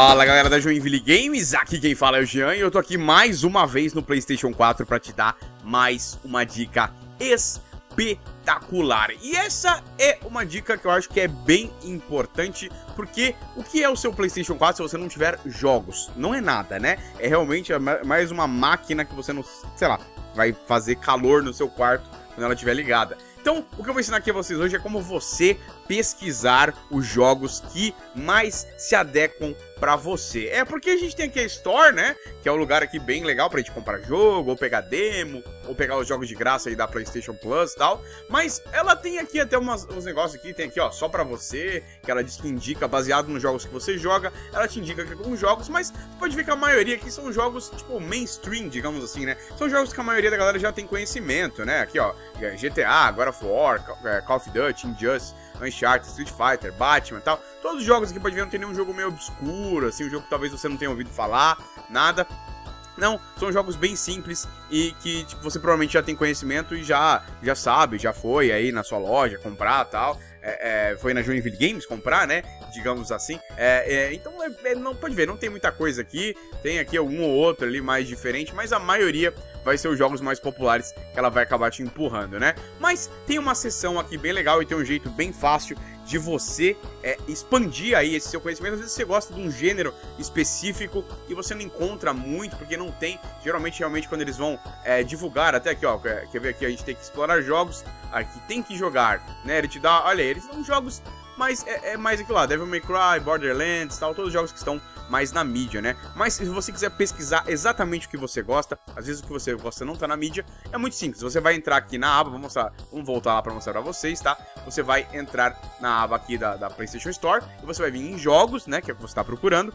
Fala galera da Joinville Games, aqui quem fala é o Jean e eu tô aqui mais uma vez no Playstation 4 pra te dar mais uma dica espetacular. E essa é uma dica que eu acho que é bem importante, porque o que é o seu Playstation 4 se você não tiver jogos? Não é nada, né? É realmente mais uma máquina que você não, sei lá, vai fazer calor no seu quarto quando ela estiver ligada. Então, o que eu vou ensinar aqui a vocês hoje é como você pesquisar os jogos que mais se adequam para você. É porque a gente tem aqui a Store, né? Que é um lugar aqui bem legal pra gente comprar jogo, ou pegar demo, ou pegar os jogos de graça aí da PlayStation Plus e tal. Mas ela tem aqui até umas, uns negócios aqui, tem aqui, ó, só pra você, que ela diz que indica, baseado nos jogos que você joga, ela te indica alguns jogos, mas pode ver que a maioria aqui são jogos, tipo, mainstream, digamos assim, né? São jogos que a maioria da galera já tem conhecimento, né? Aqui, ó, GTA, God of War, Call of Duty, Injustice. Uncharted, Street Fighter, Batman e tal. Todos os jogos aqui, pode ver, não tem nenhum jogo meio obscuro, assim, um jogo que talvez você não tenha ouvido falar, nada. Não, são jogos bem simples e que tipo, você provavelmente já tem conhecimento e já, já sabe, já foi aí na sua loja comprar tal. É, é, foi na Joinville Games comprar, né? Digamos assim. É, é então, é, é, não pode ver, não tem muita coisa aqui. Tem aqui um ou outro ali mais diferente, mas a maioria vai ser os jogos mais populares que ela vai acabar te empurrando, né? Mas tem uma seção aqui bem legal e tem um jeito bem fácil de você é, expandir aí esse seu conhecimento. Às vezes você gosta de um gênero específico e você não encontra muito, porque não tem. Geralmente, realmente, quando eles vão é, divulgar, até aqui, ó, quer ver aqui, a gente tem que explorar jogos, aqui tem que jogar, né? Ele te dá, olha, eles são jogos mas é, é, mais aquilo lá, Devil May Cry, Borderlands, tal, todos os jogos que estão mais na mídia, né? Mas se você quiser pesquisar exatamente o que você gosta, às vezes o que você gosta não tá na mídia, é muito simples. Você vai entrar aqui na aba, vou mostrar, vamos voltar lá para mostrar para vocês, tá? Você vai entrar na aba aqui da, da PlayStation Store e você vai vir em jogos, né, que é o que você está procurando.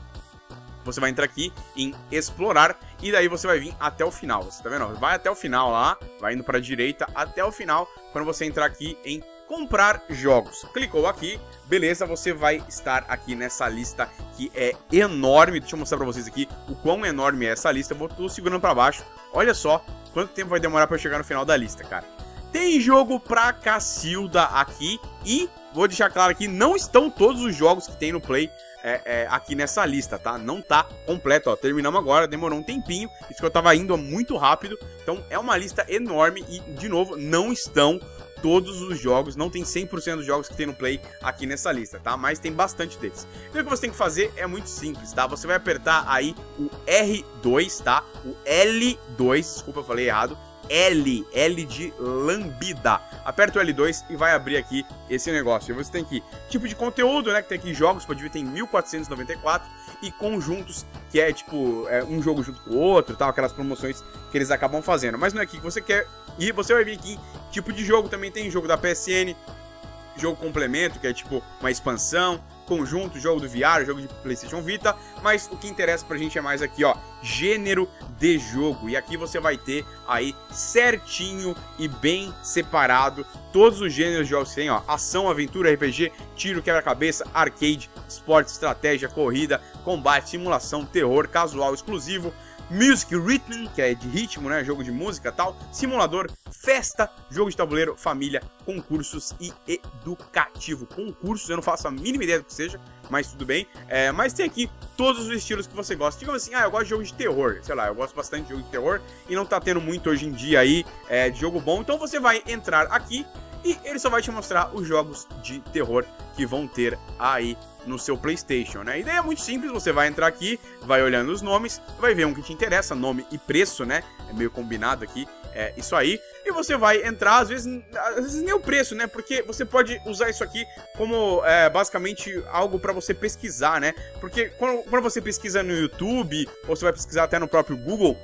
Você vai entrar aqui em explorar e daí você vai vir até o final. Você tá vendo? Vai até o final lá, vai indo para direita até o final, quando você entrar aqui em comprar jogos. Clicou aqui, beleza, você vai estar aqui nessa lista que é enorme. Deixa eu mostrar pra vocês aqui o quão enorme é essa lista. Eu vou tô segurando pra baixo. Olha só quanto tempo vai demorar pra eu chegar no final da lista, cara. Tem jogo pra Cacilda aqui e vou deixar claro aqui, não estão todos os jogos que tem no Play é, é, aqui nessa lista, tá? Não tá completo, ó. Terminamos agora, demorou um tempinho. Isso que eu tava indo muito rápido. Então é uma lista enorme e, de novo, não estão todos os jogos, não tem 100% dos jogos que tem no Play aqui nessa lista, tá? Mas tem bastante deles. Então o que você tem que fazer é muito simples, tá? Você vai apertar aí o R2, tá? O L2, desculpa, eu falei errado. L, L de lambida. Aperta o L2 e vai abrir aqui esse negócio. E você tem aqui tipo de conteúdo, né? Que tem aqui jogos, pode ver, tem 1494 e conjuntos, que é tipo é, um jogo junto com o outro, tal, aquelas promoções que eles acabam fazendo. Mas não é aqui que você quer. E você vai vir aqui, tipo de jogo também tem jogo da PSN, jogo complemento, que é tipo uma expansão, conjunto, jogo do VR, jogo de PlayStation Vita, mas o que interessa pra gente é mais aqui, ó, gênero de jogo. E aqui você vai ter aí certinho e bem separado todos os gêneros de jogos que tem, ó, ação, aventura, RPG, tiro, quebra-cabeça, arcade, esporte, estratégia, corrida, combate, simulação, terror, casual, exclusivo, Music Rhythm, que é de ritmo, né? Jogo de música tal. Simulador, festa, jogo de tabuleiro, família, concursos e educativo. Concursos, eu não faço a mínima ideia do que seja, mas tudo bem. É, mas tem aqui todos os estilos que você gosta. Digamos assim, ah, eu gosto de jogo de terror. Sei lá, eu gosto bastante de jogo de terror e não tá tendo muito hoje em dia aí é, de jogo bom. Então você vai entrar aqui e ele só vai te mostrar os jogos de terror que vão ter aí no seu PlayStation, né? A ideia é muito simples, você vai entrar aqui, vai olhando os nomes, vai ver um que te interessa, nome e preço, né? É meio combinado aqui, é isso aí. E você vai entrar, às vezes, às vezes nem o preço, né? Porque você pode usar isso aqui como é, basicamente algo para você pesquisar, né? Porque quando, quando você pesquisa no YouTube, ou você vai pesquisar até no próprio Google,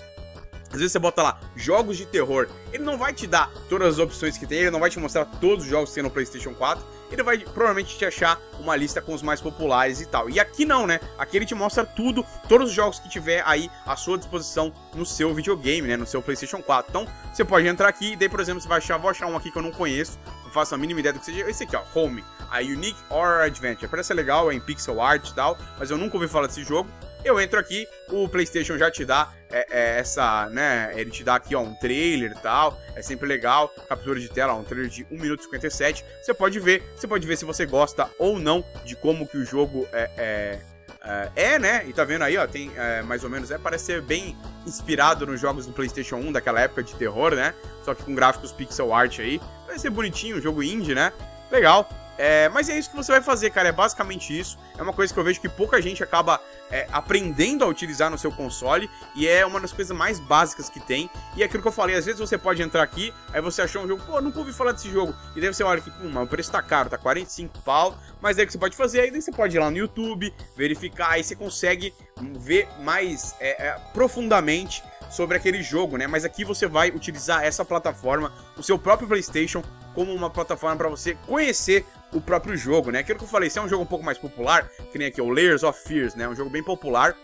às vezes você bota lá, jogos de terror. Ele não vai te dar todas as opções que tem, ele não vai te mostrar todos os jogos que tem no PlayStation 4. Ele vai provavelmente te achar uma lista com os mais populares e tal. E aqui não, né? Aqui ele te mostra tudo, todos os jogos que tiver aí à sua disposição no seu videogame, né? No seu PlayStation 4. Então você pode entrar aqui e daí, por exemplo, você vai achar, vou achar um aqui que eu não conheço, não faço a mínima ideia do que seja. Esse aqui, ó, Home, a Unique Horror Adventure. Parece legal, é em pixel art e tal, mas eu nunca ouvi falar desse jogo. Eu entro aqui, o PlayStation já te dá é, é, essa, né? Ele te dá aqui, ó, um trailer e tal. É sempre legal. Captura de tela, ó, um trailer de 1 minuto e 57. Você pode ver, você pode ver se você gosta ou não de como que o jogo é, é é, é, né? E tá vendo aí, ó, tem é, mais ou menos, é, parece ser bem inspirado nos jogos do PlayStation 1 daquela época de terror, né? Só que com gráficos pixel art aí. Vai ser bonitinho, um jogo indie, né? Legal. É, mas é isso que você vai fazer, cara. É basicamente isso. É uma coisa que eu vejo que pouca gente acaba é, aprendendo a utilizar no seu console. E é uma das coisas mais básicas que tem. E é aquilo que eu falei, às vezes você pode entrar aqui, aí você achou um jogo, pô, nunca ouvi falar desse jogo. E daí você olha que, pum, o preço tá caro, tá 45 pau. Mas aí o que você pode fazer? Aí você pode ir lá no YouTube, verificar, aí você consegue ver mais é, é, profundamente sobre aquele jogo, né? Mas aqui você vai utilizar essa plataforma, o seu próprio PlayStation, como uma plataforma para você conhecer o próprio jogo, né? Aquilo que eu falei, se é um jogo um pouco mais popular, que nem aqui o Layers of Fears, né? Um jogo bem popular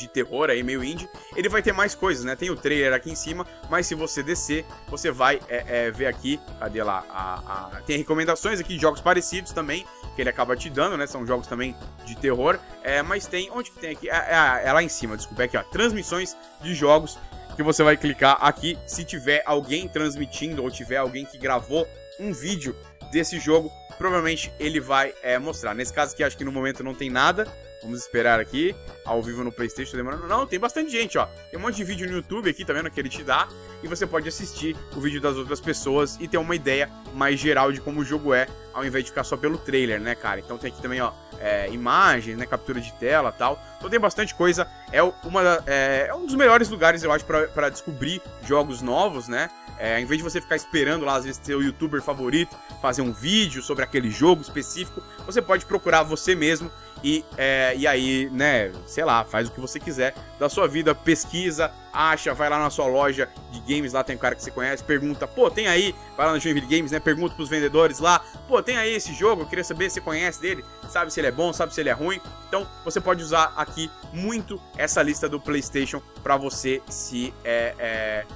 de terror aí, meio indie, ele vai ter mais coisas, né? Tem o trailer aqui em cima, mas se você descer, você vai é, é, ver aqui, cadê lá? A, a... Tem recomendações aqui de jogos parecidos também, que ele acaba te dando, né? São jogos também de terror, é, mas tem, onde que tem aqui? É, é, é lá em cima, desculpa, é aqui ó, transmissões de jogos, que você vai clicar aqui, se tiver alguém transmitindo ou tiver alguém que gravou um vídeo desse jogo, provavelmente ele vai é, mostrar. Nesse caso aqui, acho que no momento não tem nada. Vamos esperar aqui, ao vivo no Playstation, demorando. Não, tem bastante gente, ó. Tem um monte de vídeo no YouTube aqui, tá vendo, que ele te dá. E você pode assistir o vídeo das outras pessoas e ter uma ideia mais geral de como o jogo é, ao invés de ficar só pelo trailer, né, cara? Então tem aqui também, ó, é, imagens, né, captura de tela tal. Então tem bastante coisa. É, uma, é, é um dos melhores lugares, eu acho, para descobrir jogos novos, né? É, em vez de você ficar esperando lá, às vezes, seu youtuber favorito fazer um vídeo sobre aquele jogo específico, você pode procurar você mesmo e, é, e aí, né, sei lá, faz o que você quiser da sua vida, pesquisa, acha, vai lá na sua loja de games, lá tem um cara que você conhece, pergunta, pô, tem aí, vai lá no Joinville Games, né, pergunta pros vendedores lá, pô, tem aí esse jogo, eu queria saber se você conhece dele, sabe se ele é bom, sabe se ele é ruim, então você pode usar aqui muito essa lista do Playstation para você se é, é,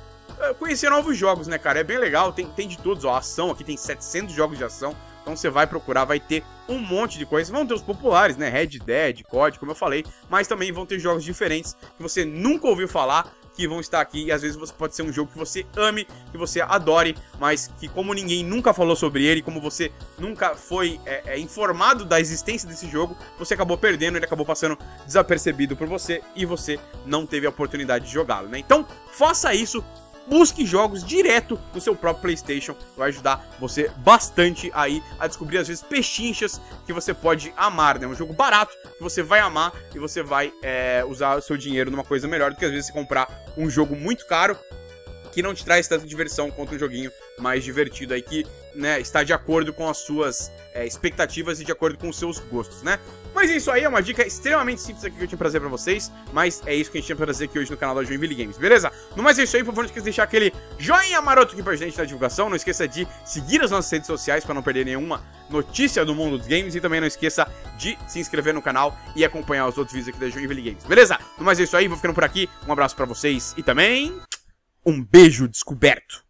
conhecer novos jogos, né, cara? É bem legal, tem, tem de todos, ó, ação, aqui tem 700 jogos de ação, então você vai procurar, vai ter um monte de coisas. Vão ter os populares, né? Red Dead, COD, como eu falei, mas também vão ter jogos diferentes que você nunca ouviu falar, que vão estar aqui. E às vezes você pode ser um jogo que você ame, que você adore, mas que como ninguém nunca falou sobre ele, como você nunca foi é, é, informado da existência desse jogo, você acabou perdendo, ele acabou passando desapercebido por você e você não teve a oportunidade de jogá-lo, né? Então, faça isso busque jogos direto no seu próprio PlayStation. Vai ajudar você bastante aí a descobrir, às vezes, pechinchas que você pode amar, né? Um jogo barato que você vai amar e você vai é, usar o seu dinheiro numa coisa melhor do que, às vezes, você comprar um jogo muito caro que não te traz tanta diversão quanto um joguinho mais divertido aí que né, está de acordo com as suas é, expectativas e de acordo com os seus gostos, né? Mas é isso aí, é uma dica extremamente simples aqui que eu tinha pra trazer pra vocês, mas é isso que a gente tinha pra trazer aqui hoje no canal da Joinville Games, beleza? No mais é isso aí, por favor, não esqueça de deixar aquele joinha maroto aqui pra gente na divulgação, não esqueça de seguir as nossas redes sociais para não perder nenhuma notícia do mundo dos games e também não esqueça de se inscrever no canal e acompanhar os outros vídeos aqui da Joinville Games, beleza? No mais é isso aí, vou ficando por aqui, um abraço pra vocês e também um beijo descoberto.